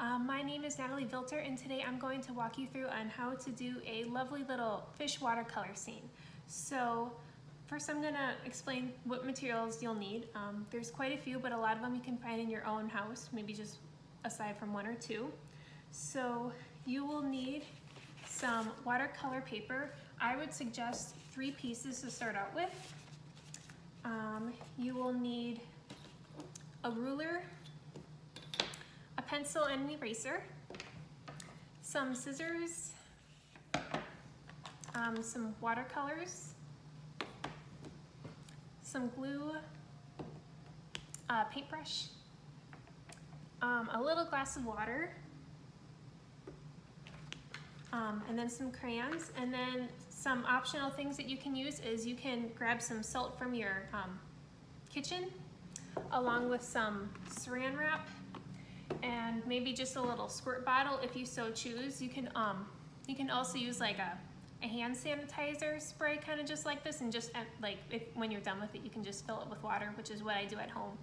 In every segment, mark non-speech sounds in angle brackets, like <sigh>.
Um, my name is Natalie Vilter and today I'm going to walk you through on how to do a lovely little fish watercolor scene. So first I'm going to explain what materials you'll need. Um, there's quite a few but a lot of them you can find in your own house, maybe just aside from one or two. So you will need some watercolor paper. I would suggest three pieces to start out with. Um, you will need a ruler, pencil and an eraser, some scissors, um, some watercolors, some glue, a paintbrush, um, a little glass of water, um, and then some crayons, and then some optional things that you can use is you can grab some salt from your um, kitchen along with some saran wrap and maybe just a little squirt bottle if you so choose. You can um, you can also use like a, a hand sanitizer spray kind of just like this and just like if, when you're done with it you can just fill it with water which is what I do at home.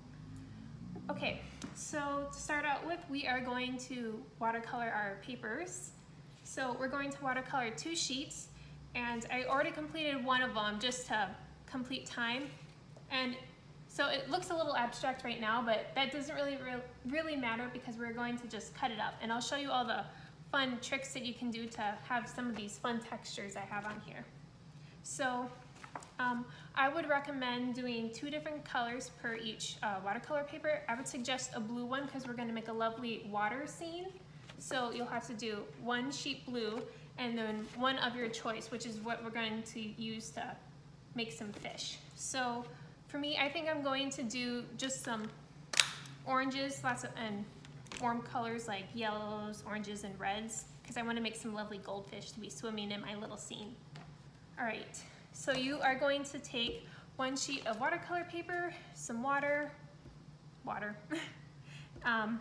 Okay, so to start out with we are going to watercolor our papers. So we're going to watercolor two sheets and I already completed one of them just to complete time. And so it looks a little abstract right now, but that doesn't really, re really matter because we're going to just cut it up. And I'll show you all the fun tricks that you can do to have some of these fun textures I have on here. So um, I would recommend doing two different colors per each uh, watercolor paper. I would suggest a blue one because we're going to make a lovely water scene. So you'll have to do one sheet blue and then one of your choice, which is what we're going to use to make some fish. So for me, I think I'm going to do just some oranges, lots of, and warm colors like yellows, oranges, and reds, because I want to make some lovely goldfish to be swimming in my little scene. All right, so you are going to take one sheet of watercolor paper, some water, water, <laughs> um,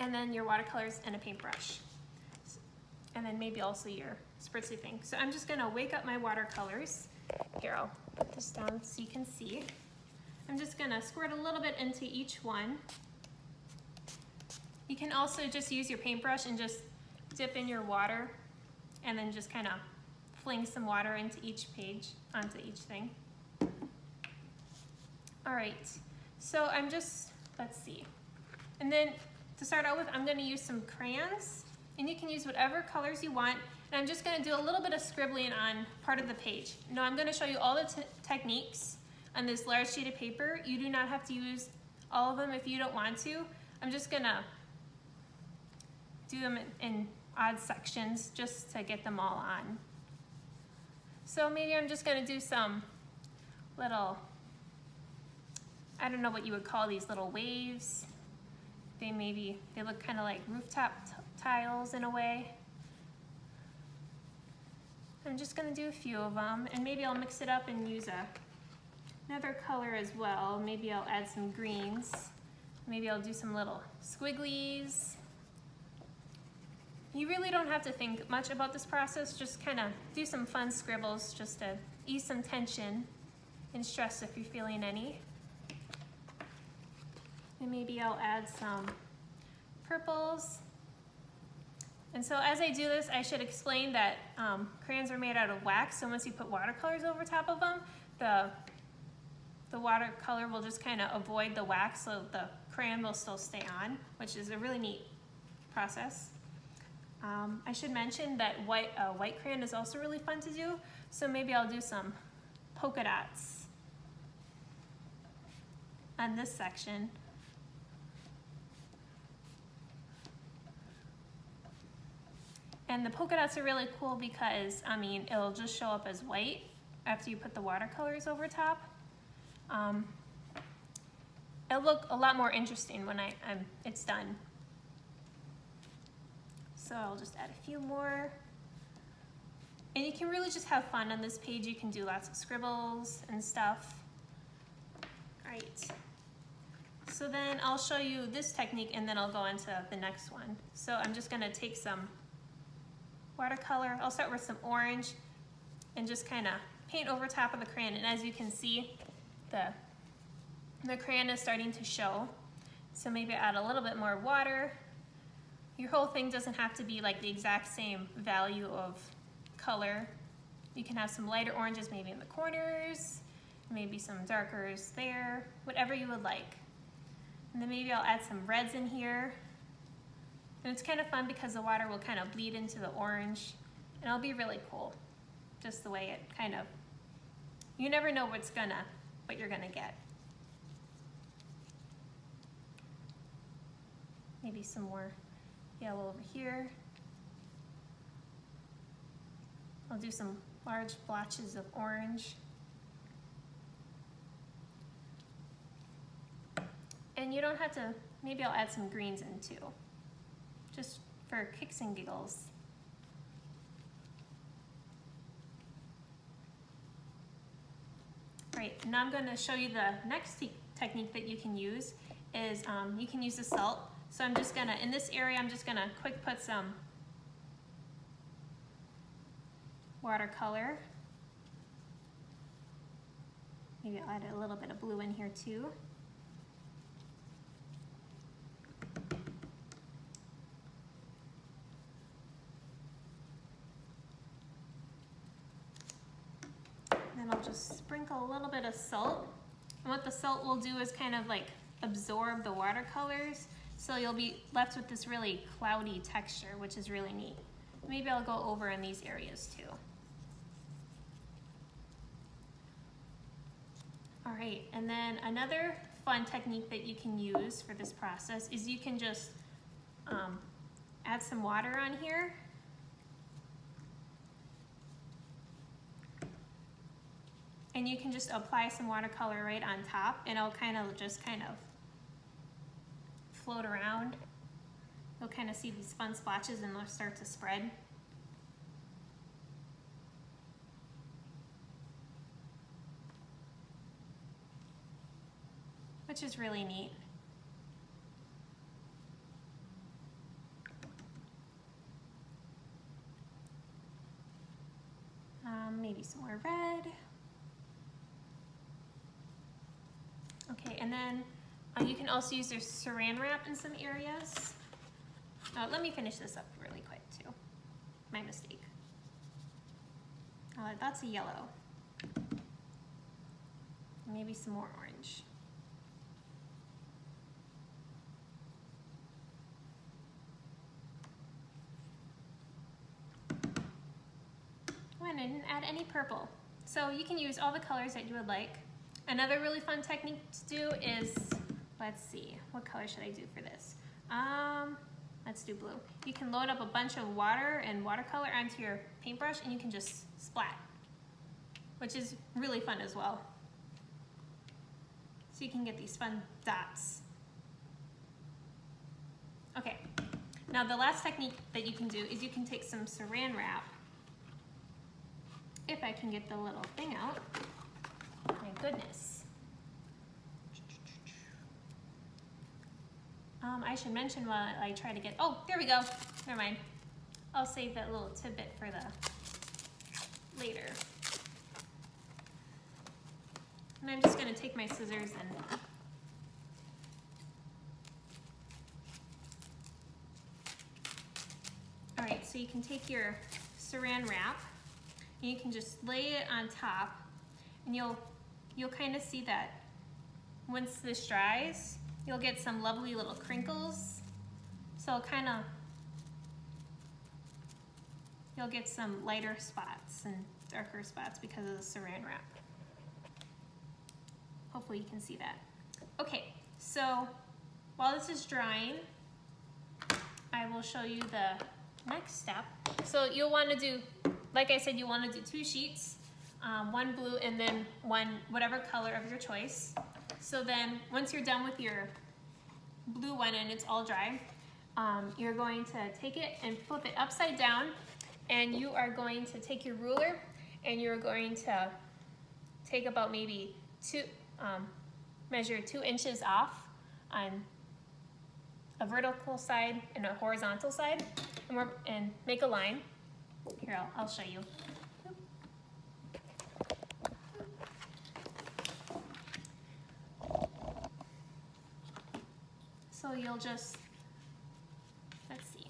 and then your watercolors and a paintbrush. And then maybe also your spritzy thing. So I'm just gonna wake up my watercolors. Here, I'll put this down so you can see. I'm just gonna squirt a little bit into each one. You can also just use your paintbrush and just dip in your water and then just kind of fling some water into each page, onto each thing. All right, so I'm just, let's see. And then to start out with, I'm gonna use some crayons and you can use whatever colors you want and I'm just gonna do a little bit of scribbling on part of the page. Now I'm gonna show you all the techniques on this large sheet of paper. You do not have to use all of them if you don't want to. I'm just gonna do them in, odd sections just to get them all on. So maybe I'm just gonna do some little, I don't know what you would call these little waves. They maybe, they look kind of like rooftop tiles in a way. I'm just gonna do a few of them and maybe I'll mix it up and use a, another color as well. Maybe I'll add some greens. Maybe I'll do some little squigglies. You really don't have to think much about this process, just kind of do some fun scribbles just to ease some tension and stress if you're feeling any. And maybe I'll add some purples and so as I do this, I should explain that um, crayons are made out of wax, so once you put watercolors over top of them, the, the watercolor will just kind of avoid the wax so the crayon will still stay on, which is a really neat process. Um, I should mention that white, uh, white crayon is also really fun to do, so maybe I'll do some polka dots on this section. And the polka dots are really cool because, I mean, it'll just show up as white after you put the watercolors over top. Um, it'll look a lot more interesting when I, I'm, it's done. So I'll just add a few more. And you can really just have fun on this page. You can do lots of scribbles and stuff. All right. So then I'll show you this technique and then I'll go into the next one. So I'm just gonna take some watercolor. I'll start with some orange and just kind of paint over top of the crayon. And as you can see, the, the crayon is starting to show. So maybe add a little bit more water your whole thing doesn't have to be like the exact same value of color. You can have some lighter oranges maybe in the corners, maybe some darkers there, whatever you would like. And then maybe I'll add some reds in here. And it's kind of fun because the water will kind of bleed into the orange and it'll be really cool. Just the way it kind of, you never know what's gonna, what you're gonna get. Maybe some more yellow over here. I'll do some large blotches of orange. And you don't have to, maybe I'll add some greens in too, just for kicks and giggles. Right, now I'm gonna show you the next te technique that you can use is um, you can use the salt. So I'm just gonna, in this area, I'm just gonna quick put some watercolor. Maybe I'll add a little bit of blue in here too. Then I'll just sprinkle a little bit of salt. And what the salt will do is kind of like absorb the watercolors. So you'll be left with this really cloudy texture, which is really neat. Maybe I'll go over in these areas too. All right, and then another fun technique that you can use for this process is you can just um, add some water on here And you can just apply some watercolor right on top and it'll kind of just kind of float around. You'll kind of see these fun splotches and they'll start to spread. Which is really neat. Um, maybe some more red. Okay, and then uh, you can also use your saran wrap in some areas. Uh, let me finish this up really quick too. My mistake. Uh, that's a yellow. Maybe some more orange. And I didn't add any purple. So you can use all the colors that you would like. Another really fun technique to do is, let's see, what color should I do for this? Um, let's do blue. You can load up a bunch of water and watercolor onto your paintbrush and you can just splat, which is really fun as well. So you can get these fun dots. Okay, now the last technique that you can do is you can take some saran wrap, if I can get the little thing out, My goodness. Um, I should mention while I try to get, oh, there we go. Never mind. I'll save that little tidbit for the later. And I'm just gonna take my scissors and All right, so you can take your saran wrap and you can just lay it on top and you'll you'll kind of see that once this dries, you'll get some lovely little crinkles. So kind of, you'll get some lighter spots and darker spots because of the saran wrap. Hopefully you can see that. Okay, so while this is drying, I will show you the next step. So you'll want to do, like I said, you want to do two sheets um, one blue and then one whatever color of your choice. So then once you're done with your blue one and it's all dry, um, you're going to take it and flip it upside down and you are going to take your ruler and you're going to take about maybe two, um, measure two inches off on a vertical side and a horizontal side and, and make a line. Here, I'll, I'll show you. So you'll just, let's see.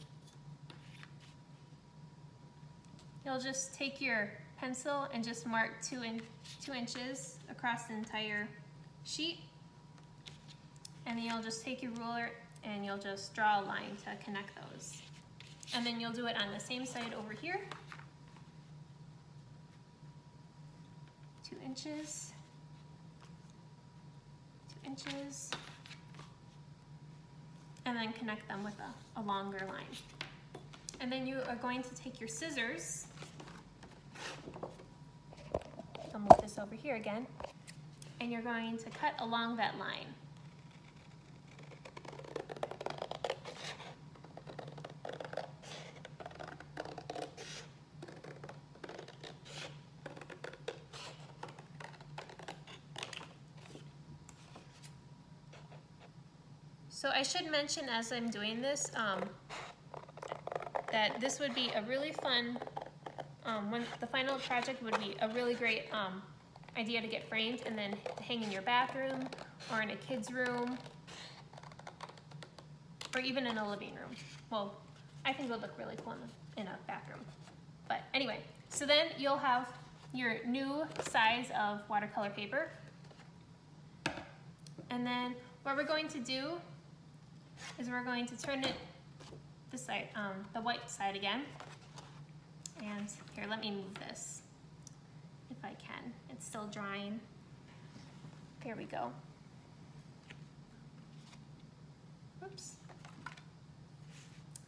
You'll just take your pencil and just mark two, in, two inches across the entire sheet. And then you'll just take your ruler and you'll just draw a line to connect those. And then you'll do it on the same side over here. Two inches, two inches, and then connect them with a, a longer line. And then you are going to take your scissors, I'll move this over here again, and you're going to cut along that line. So I should mention as I'm doing this, um, that this would be a really fun, um, when the final project would be a really great um, idea to get framed and then hang in your bathroom or in a kid's room or even in a living room. Well, I think it would look really cool in a bathroom. But anyway, so then you'll have your new size of watercolor paper. And then what we're going to do is we're going to turn it this side, um, the white side again. And here, let me move this if I can. It's still drying. There we go. Oops.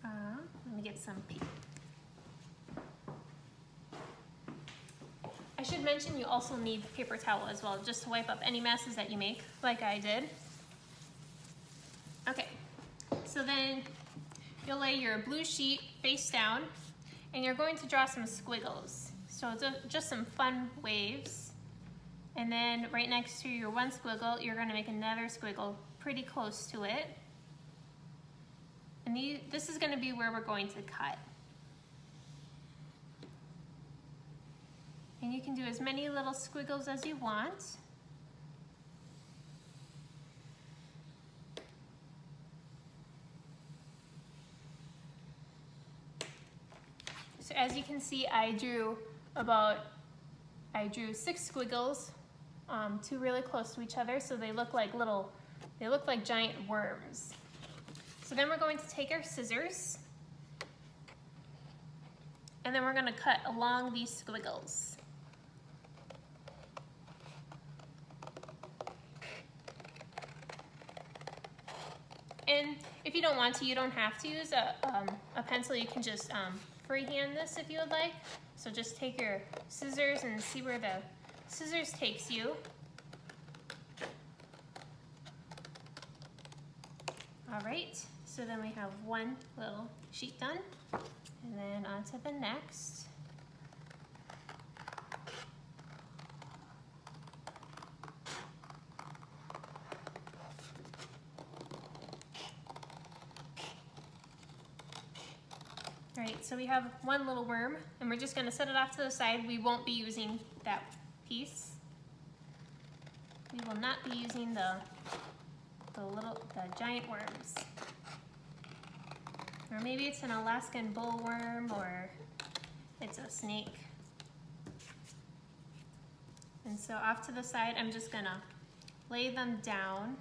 Uh, let me get some paper. I should mention you also need paper towel as well, just to wipe up any messes that you make, like I did. Okay, so then you'll lay your blue sheet face down and you're going to draw some squiggles. So it's just some fun waves. And then right next to your one squiggle, you're gonna make another squiggle pretty close to it. And this is gonna be where we're going to cut. And you can do as many little squiggles as you want. As you can see, I drew about, I drew six squiggles, um, two really close to each other, so they look like little, they look like giant worms. So then we're going to take our scissors, and then we're gonna cut along these squiggles. And if you don't want to, you don't have to use a, um, a pencil. You can just um, freehand this if you would like. So just take your scissors and see where the scissors takes you. All right, so then we have one little sheet done and then on to the next. All right, so we have one little worm and we're just gonna set it off to the side. We won't be using that piece. We will not be using the, the little, the giant worms. Or maybe it's an Alaskan bullworm or it's a snake. And so off to the side, I'm just gonna lay them down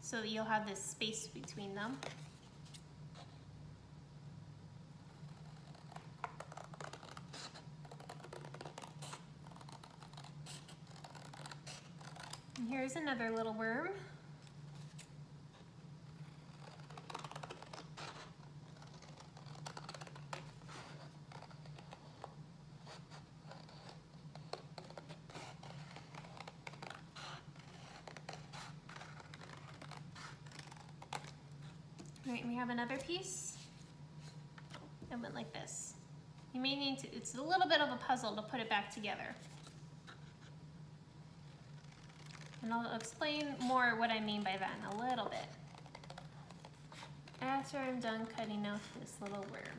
so that you'll have this space between them. And here's another little worm. All right, we have another piece. It went like this. You may need to, it's a little bit of a puzzle to put it back together. And I'll explain more what I mean by that in a little bit. After I'm done cutting out this little worm.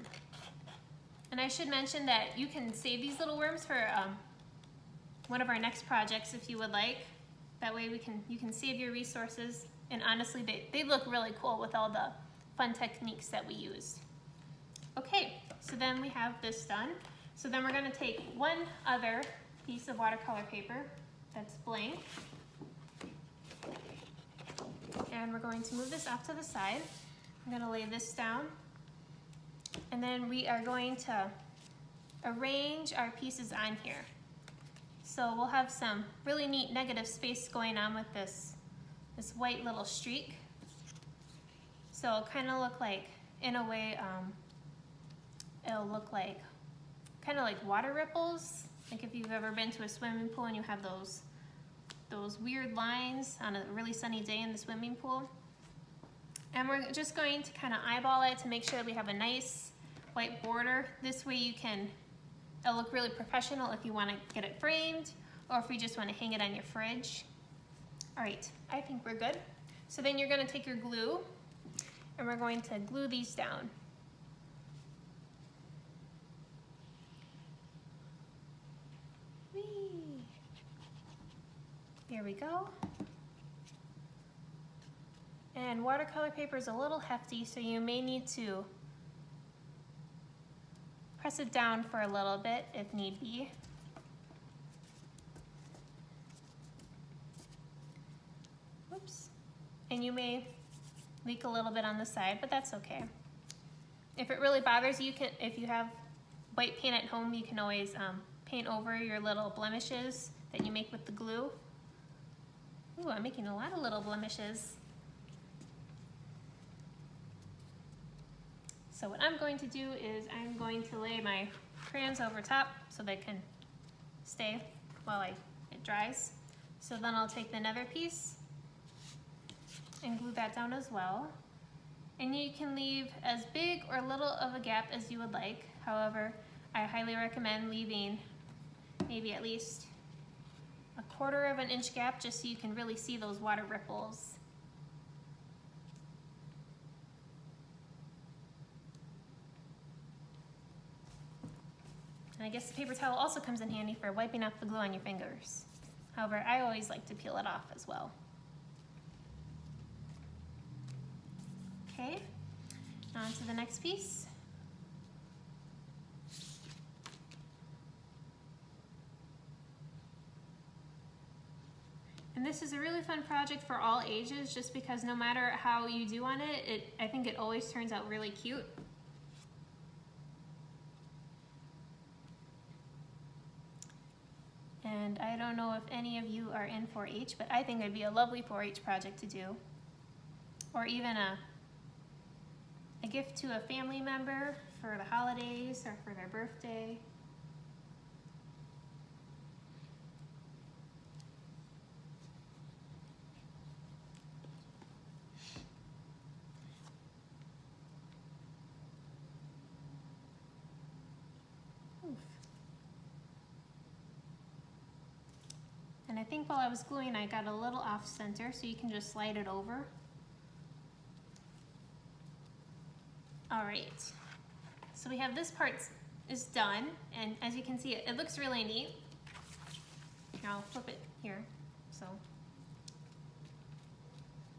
And I should mention that you can save these little worms for um, one of our next projects if you would like. That way we can you can save your resources. And honestly, they, they look really cool with all the fun techniques that we use. Okay, so then we have this done. So then we're gonna take one other piece of watercolor paper that's blank. And we're going to move this off to the side. I'm gonna lay this down. And then we are going to arrange our pieces on here. So we'll have some really neat negative space going on with this, this white little streak. So it'll kind of look like, in a way, um, it'll look like, kind of like water ripples. Like if you've ever been to a swimming pool and you have those, those weird lines on a really sunny day in the swimming pool. And we're just going to kind of eyeball it to make sure that we have a nice white border. This way you can, it'll look really professional if you want to get it framed or if you just want to hang it on your fridge. All right, I think we're good. So then you're going to take your glue and we're going to glue these down. There we go. And watercolor paper is a little hefty, so you may need to press it down for a little bit if need be. Whoops. And you may leak a little bit on the side, but that's okay. If it really bothers you, can, if you have white paint at home, you can always um, paint over your little blemishes that you make with the glue. Ooh, I'm making a lot of little blemishes. So what I'm going to do is I'm going to lay my crayons over top so they can stay while I, it dries. So then I'll take the nether piece and glue that down as well. And you can leave as big or little of a gap as you would like. However, I highly recommend leaving maybe at least a quarter of an inch gap just so you can really see those water ripples. And I guess the paper towel also comes in handy for wiping off the glue on your fingers. However, I always like to peel it off as well. Okay, on to the next piece. And this is a really fun project for all ages just because no matter how you do on it, it I think it always turns out really cute. And I don't know if any of you are in 4-H, but I think it'd be a lovely 4-H project to do. Or even a, a gift to a family member for the holidays or for their birthday. And I think while I was gluing, I got a little off center, so you can just slide it over. All right, so we have this part is done, and as you can see, it, it looks really neat. Here, I'll flip it here, so.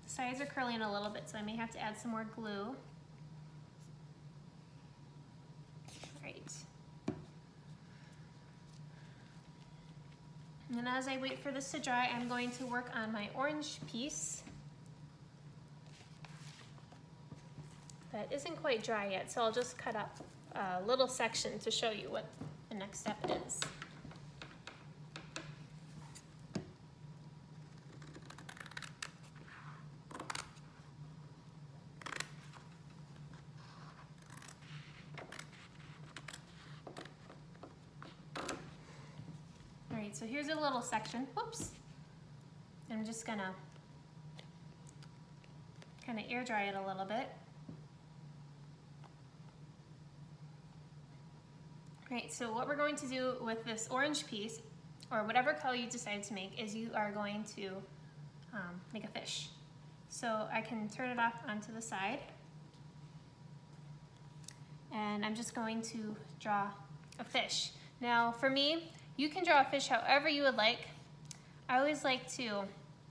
The sides are curling a little bit, so I may have to add some more glue. And as I wait for this to dry, I'm going to work on my orange piece. That isn't quite dry yet, so I'll just cut up a little section to show you what the next step is. so here's a little section, whoops. I'm just gonna kind of air dry it a little bit. Right, so what we're going to do with this orange piece, or whatever color you decide to make, is you are going to um, make a fish. So I can turn it off onto the side. And I'm just going to draw a fish. Now for me, you can draw a fish however you would like. I always like to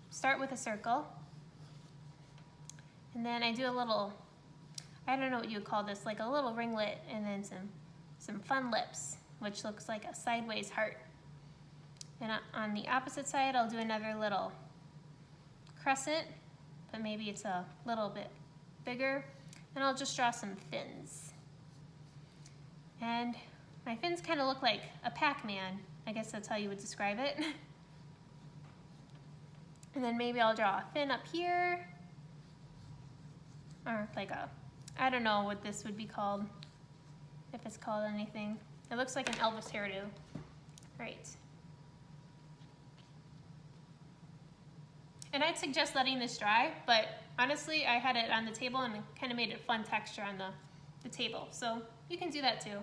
start with a circle. And then I do a little, I don't know what you would call this, like a little ringlet and then some, some fun lips which looks like a sideways heart. And on the opposite side, I'll do another little crescent, but maybe it's a little bit bigger. And I'll just draw some fins. And my fins kind of look like a Pac-Man. I guess that's how you would describe it. and then maybe I'll draw a fin up here. Or like a, I don't know what this would be called. If it's called anything. It looks like an Elvis hairdo. Right. And I'd suggest letting this dry, but honestly, I had it on the table and kind of made it fun texture on the, the table. So you can do that too.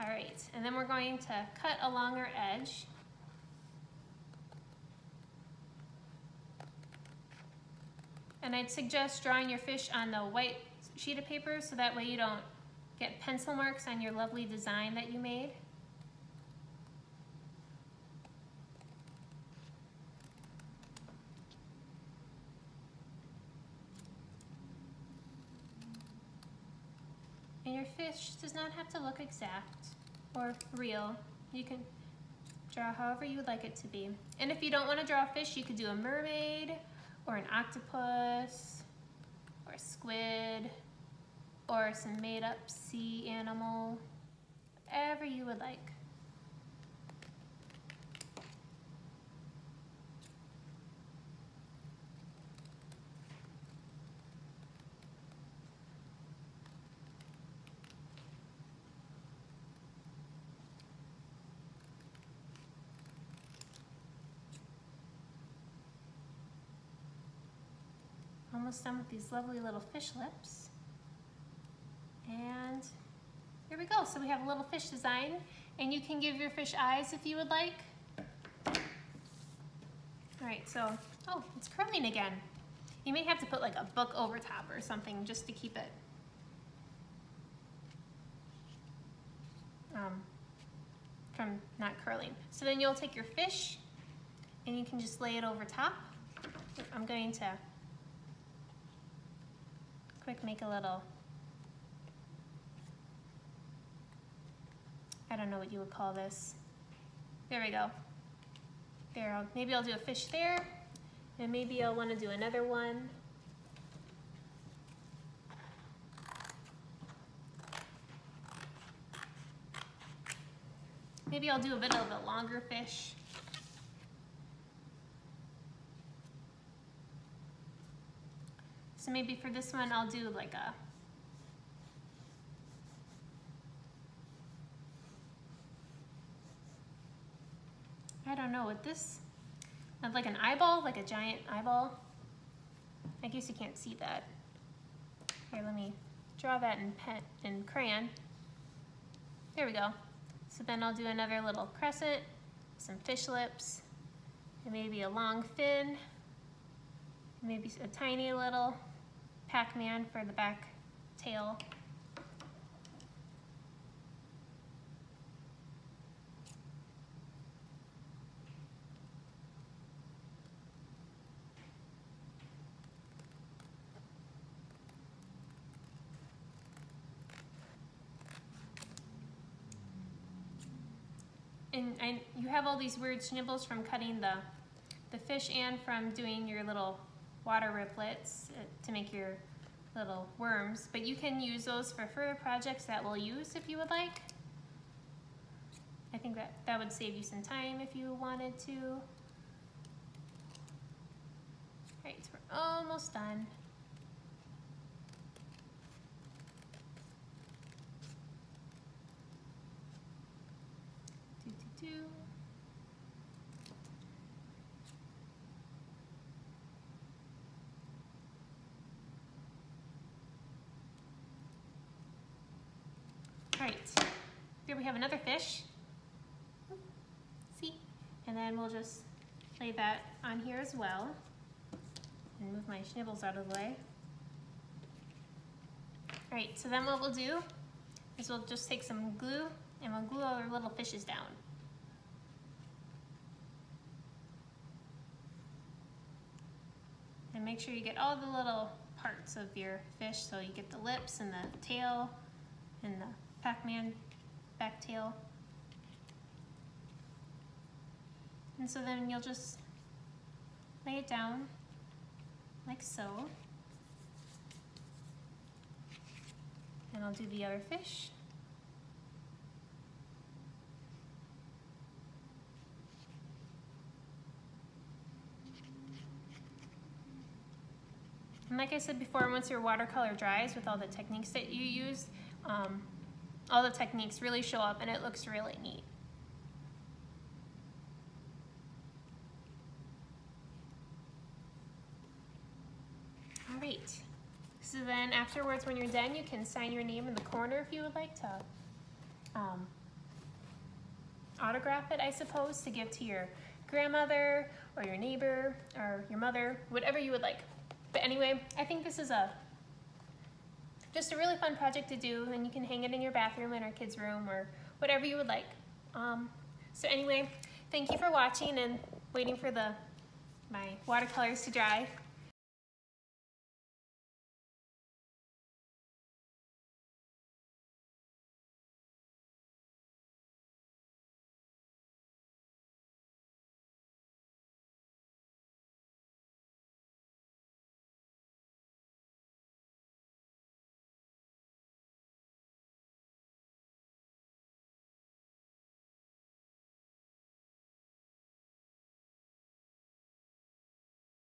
All right, and then we're going to cut along our edge. And I'd suggest drawing your fish on the white sheet of paper so that way you don't get pencil marks on your lovely design that you made. Your fish does not have to look exact or real. You can draw however you would like it to be. And if you don't want to draw a fish, you could do a mermaid or an octopus or a squid or some made up sea animal, whatever you would like. Almost done with these lovely little fish lips. And here we go. So we have a little fish design and you can give your fish eyes if you would like. All right, so, oh, it's curling again. You may have to put like a book over top or something just to keep it um, from not curling. So then you'll take your fish and you can just lay it over top. I'm going to quick make a little, I don't know what you would call this. There we go. There, I'll, maybe I'll do a fish there, and maybe I'll want to do another one. Maybe I'll do a bit of a longer fish. Maybe for this one, I'll do like a I don't know, with this, like an eyeball, like a giant eyeball. I guess you can't see that. Here, let me draw that in pen in crayon. There we go. So then I'll do another little crescent, some fish lips, and maybe a long fin, maybe a tiny little Pac-Man for the back tail. And I, you have all these weird snibbles from cutting the, the fish and from doing your little water riplets uh, to make your little worms, but you can use those for further projects that we'll use if you would like. I think that that would save you some time if you wanted to. All right, so we're almost done. Do, do, do. All right, here we have another fish. See? And then we'll just lay that on here as well. And move my schnibbles out of the way. All right, so then what we'll do is we'll just take some glue and we'll glue our little fishes down. And make sure you get all the little parts of your fish. So you get the lips and the tail and the Pac-Man back tail. And so then you'll just lay it down like so. And I'll do the other fish. And like I said before, once your watercolor dries with all the techniques that you use, um, all the techniques really show up and it looks really neat. All right. So then afterwards, when you're done, you can sign your name in the corner if you would like to um, autograph it, I suppose, to give to your grandmother or your neighbor or your mother, whatever you would like. But anyway, I think this is a just a really fun project to do and you can hang it in your bathroom in our kids room or whatever you would like. Um, so anyway, thank you for watching and waiting for the my watercolors to dry.